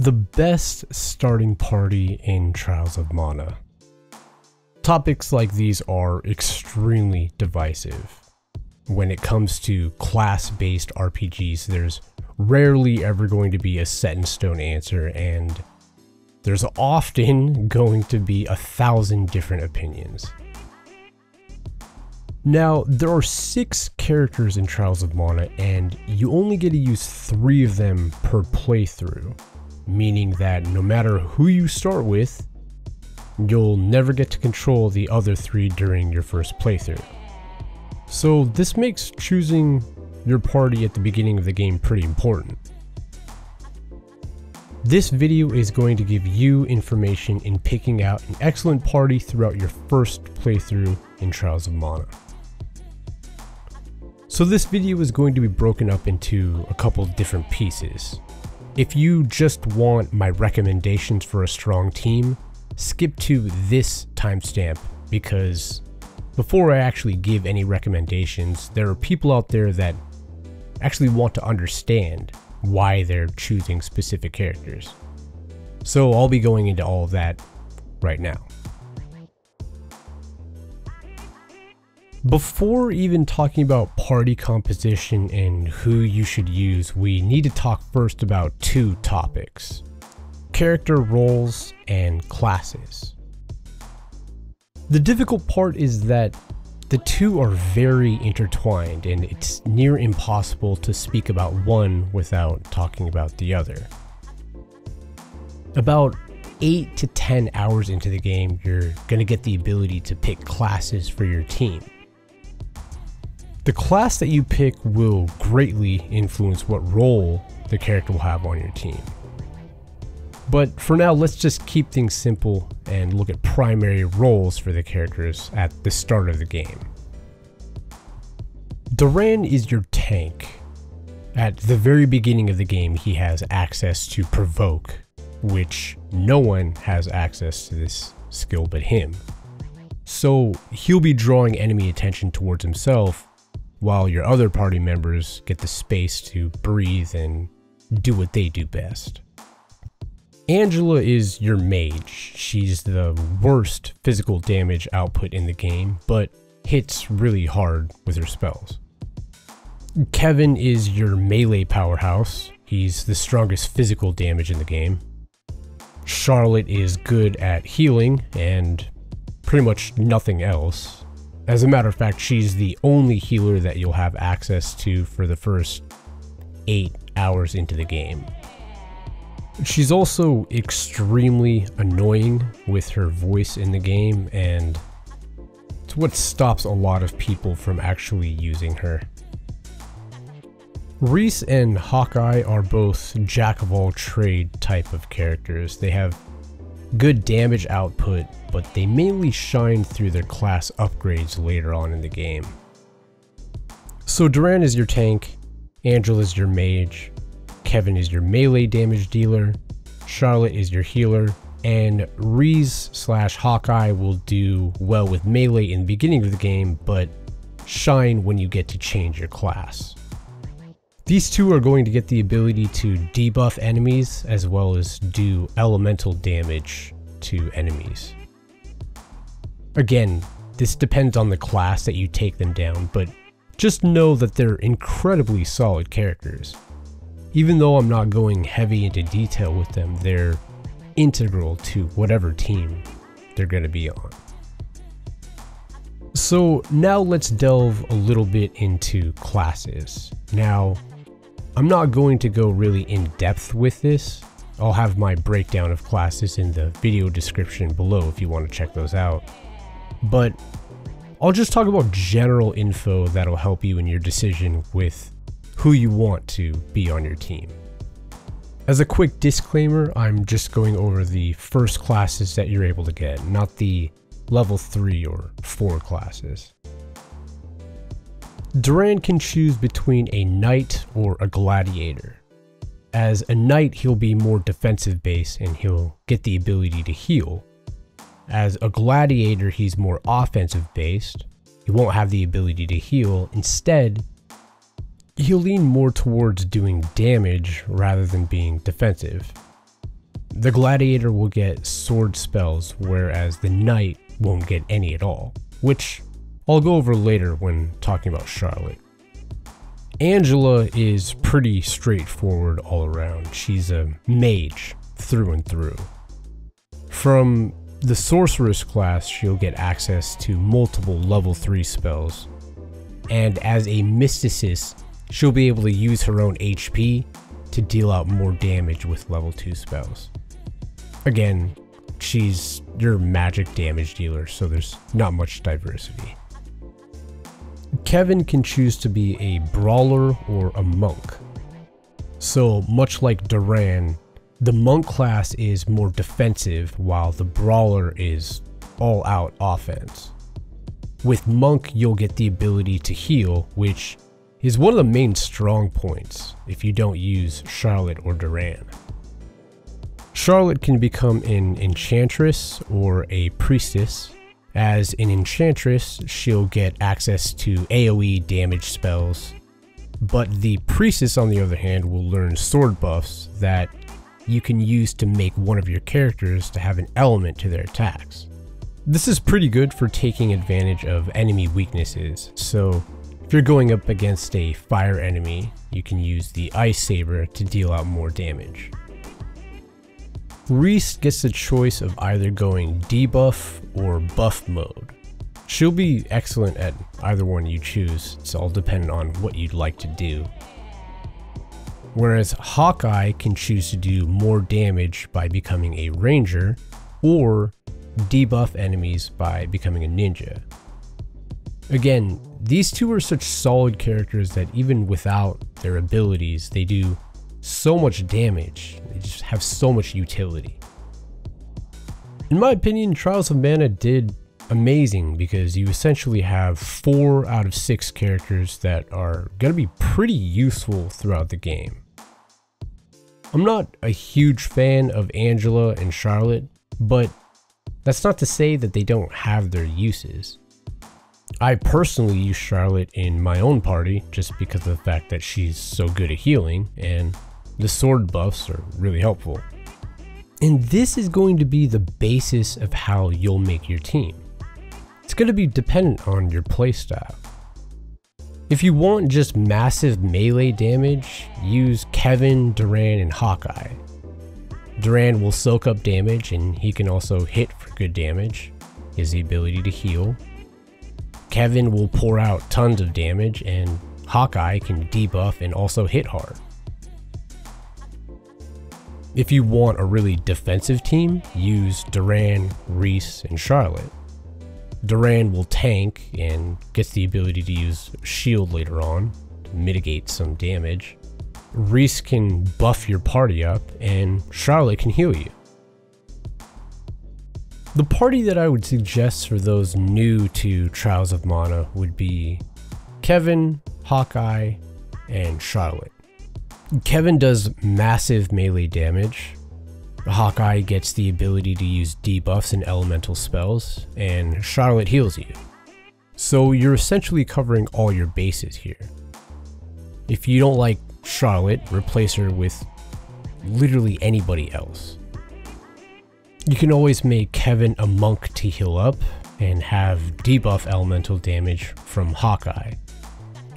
The best starting party in Trials of Mana. Topics like these are extremely divisive. When it comes to class based RPGs, there's rarely ever going to be a set in stone answer, and there's often going to be a thousand different opinions. Now, there are six characters in Trials of Mana, and you only get to use three of them per playthrough meaning that no matter who you start with, you'll never get to control the other three during your first playthrough. So this makes choosing your party at the beginning of the game pretty important. This video is going to give you information in picking out an excellent party throughout your first playthrough in Trials of Mana. So this video is going to be broken up into a couple different pieces. If you just want my recommendations for a strong team, skip to this timestamp because before I actually give any recommendations, there are people out there that actually want to understand why they're choosing specific characters. So I'll be going into all of that right now. Before even talking about party composition and who you should use, we need to talk first about two topics. Character roles and classes. The difficult part is that the two are very intertwined and it's near impossible to speak about one without talking about the other. About 8 to 10 hours into the game, you're going to get the ability to pick classes for your team. The class that you pick will greatly influence what role the character will have on your team. But for now, let's just keep things simple and look at primary roles for the characters at the start of the game. Duran is your tank. At the very beginning of the game, he has access to Provoke, which no one has access to this skill but him. So he'll be drawing enemy attention towards himself while your other party members get the space to breathe and do what they do best. Angela is your mage. She's the worst physical damage output in the game, but hits really hard with her spells. Kevin is your melee powerhouse. He's the strongest physical damage in the game. Charlotte is good at healing and pretty much nothing else. As a matter of fact, she's the only healer that you'll have access to for the first 8 hours into the game. She's also extremely annoying with her voice in the game and it's what stops a lot of people from actually using her. Riesz and Hawkeye are both jack of all trade type of characters. They have good damage output, but they mainly shine through their class upgrades later on in the game. So Duran is your tank, Angel is your mage, Kevin is your melee damage dealer, Charlotte is your healer, and Riesz slash Hawkeye will do well with melee in the beginning of the game, but shine when you get to change your class. These two are going to get the ability to debuff enemies as well as do elemental damage to enemies. Again, this depends on the class that you take them down, but just know that they're incredibly solid characters. Even though I'm not going heavy into detail with them, they're integral to whatever team they're going to be on. So now let's delve a little bit into classes. Now, I'm not going to go really in depth with this. I'll have my breakdown of classes in the video description below if you want to check those out. But I'll just talk about general info that'll help you in your decision with who you want to be on your team. As a quick disclaimer, I'm just going over the first classes that you're able to get, not the level 3 or 4 classes. Duran can choose between a knight or a gladiator. As a knight, he'll be more defensive based and he'll get the ability to heal. As a gladiator, he's more offensive based. He won't have the ability to heal. Instead, he'll lean more towards doing damage rather than being defensive. the gladiator will get sword spells, whereas the knight won't get any at all, which I'll go over later when talking about Charlotte. Angela is pretty straightforward all around. She's a mage through and through. From the sorceress class, she'll get access to multiple level 3 spells, and as a mysticist, she'll be able to use her own HP to deal out more damage with level 2 spells. Again, she's your magic damage dealer, so there's not much diversity. Kevin can choose to be a brawler or a monk. So much like Duran, the monk class is more defensive while the brawler is all out offense. With monk you'll get the ability to heal which is one of the main strong points if you don't use Charlotte or Duran. Charlotte can become an enchantress or a priestess as an enchantress, she'll get access to AoE damage spells, but the priestess on the other hand will learn sword buffs that you can use to make one of your characters to have an element to their attacks. This is pretty good for taking advantage of enemy weaknesses, so if you're going up against a fire enemy, you can use the ice saber to deal out more damage. Riesz gets the choice of either going debuff or buff mode. She'll be excellent at either one you choose, it's all dependent on what you'd like to do. Whereas Hawkeye can choose to do more damage by becoming a ranger, or debuff enemies by becoming a ninja. Again, these two are such solid characters that even without their abilities, they do so much damage. They just have so much utility. In my opinion, Trials of Mana did amazing because you essentially have four out of six characters that are going to be pretty useful throughout the game. I'm not a huge fan of Angela and Charlotte, but that's not to say that they don't have their uses. I personally use Charlotte in my own party just because of the fact that she's so good at healing and the sword buffs are really helpful. And this is going to be the basis of how you'll make your team. It's going to be dependent on your playstyle. If you want just massive melee damage, use Kevin, Duran, and Hawkeye. Duran will soak up damage and he can also hit for good damage. The ability to heal. Kevin will pour out tons of damage and Hawkeye can debuff and also hit hard. If you want a really defensive team, use Duran, Riesz, and Charlotte. Duran will tank and gets the ability to use shield later on to mitigate some damage. Riesz can buff your party up and Charlotte can heal you. The party that I would suggest for those new to Trials of Mana would be Kevin, Hawkeye, and Charlotte. Kevin does massive melee damage. Hawkeye gets the ability to use debuffs and elemental spells, and Charlotte heals you. So you're essentially covering all your bases here. If you don't like Charlotte, replace her with literally anybody else. You can always make Kevin a monk to heal up and have debuff elemental damage from Hawkeye.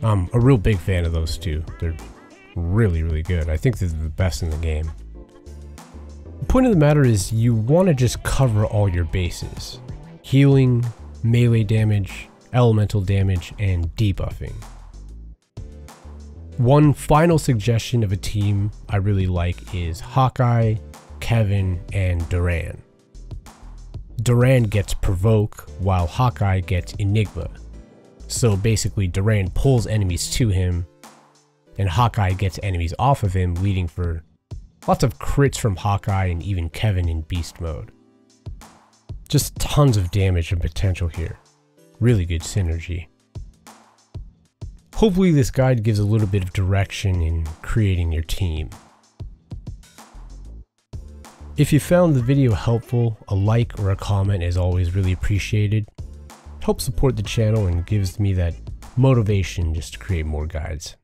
I'm a real big fan of those two. They're really, really good. I think they're the best in the game. The point of the matter is you want to just cover all your bases. Healing, melee damage, elemental damage, and debuffing. One final suggestion of a team I really like is Hawkeye, Kevin, and Duran. Duran gets Provoke, while Hawkeye gets Enigma. So basically, Duran pulls enemies to him, and Hawkeye gets enemies off of him, leading for lots of crits from Hawkeye and even Kevin in beast mode. Just tons of damage and potential here. Really good synergy. Hopefully this guide gives a little bit of direction in creating your team. If you found the video helpful, a like or a comment is always really appreciated. Helps support the channel and gives me that motivation just to create more guides.